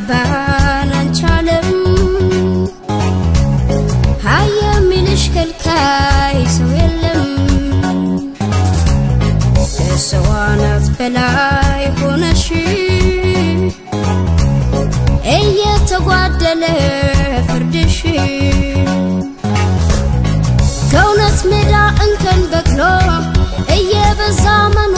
ባናንቺ አልቻለም። ሀይ የሚልሽ ከልካይ ሰው የለም ከሰው አናት በላይ ሆነሽ እየተጓደለ ፍርድሽ ከእውነት ሜዳ እንከን በቅሎ እየበዛ መኖ